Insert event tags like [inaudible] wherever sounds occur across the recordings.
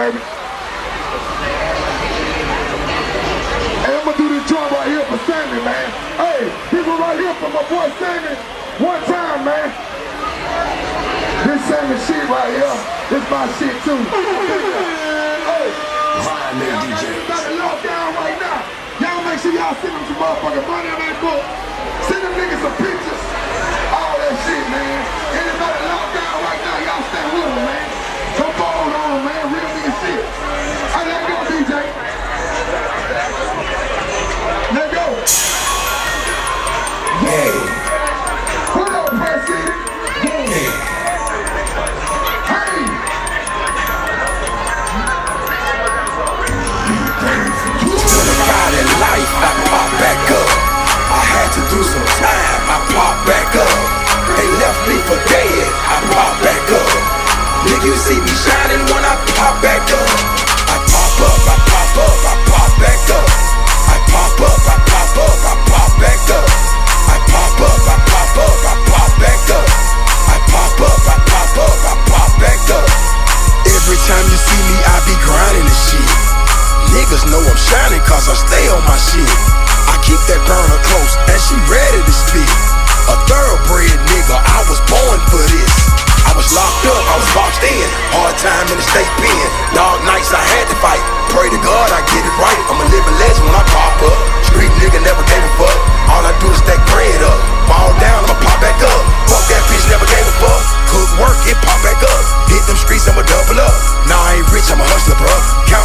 baby. Hey, I'm gonna do this job right here for Sammy, man. Hey, people right here for my boy Sammy. One time, man. This Sammy shit right here. This my shit too. [laughs] hey, y'all right now. Y'all make sure y'all send them some motherfucking money on that book. Send them niggas some when I pop back up. I pop up, I pop up, I pop back up. I pop up, I pop up, I pop back up. I pop up, I pop up, I pop back up. I pop up, I pop up, I pop back up. Every time you see me, I be grinding the shit. Niggas know I'm shining cause I stay on my shit. I keep that burner close and she ready to spit. A thoroughbred nigga, I was born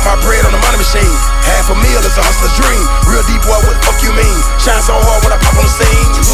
my bread on the money machine. Half a meal is a hustler's dream. Real deep boy, what the fuck you mean? Shine so hard when I pop on the scene.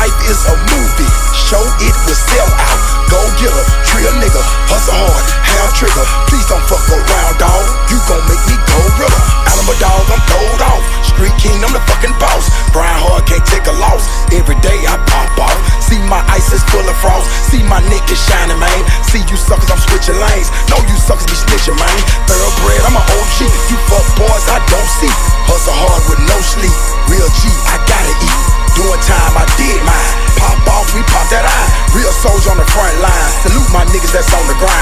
Life is a movie. Show it will sell out. Go get a trill nigga, hustle hard, have trigger. Please don't fuck around, dog. You gon' make me go river. Alamo dog, I'm throwed off. Street king, I'm the fucking boss. Grind hard, can't take a loss. Every day I pop off. See my ice is full of frost. See my niggas shining, man. See you suckers, I'm switching lanes. Know you suckers be snitching, man. Thoroughbred, I'm an OG. You fuck boys, I don't see. Hustle hard with no sleep. Real G, I gotta eat. Doing time, I did mine. Pop off, we pop that eye. Real soldier on the front line. Salute my niggas that's on the grind.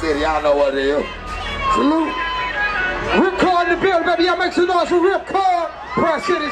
City, y'all know what it is. Salute. Ripcord in the building, baby. Y'all make some noise for Ripcord. Press City.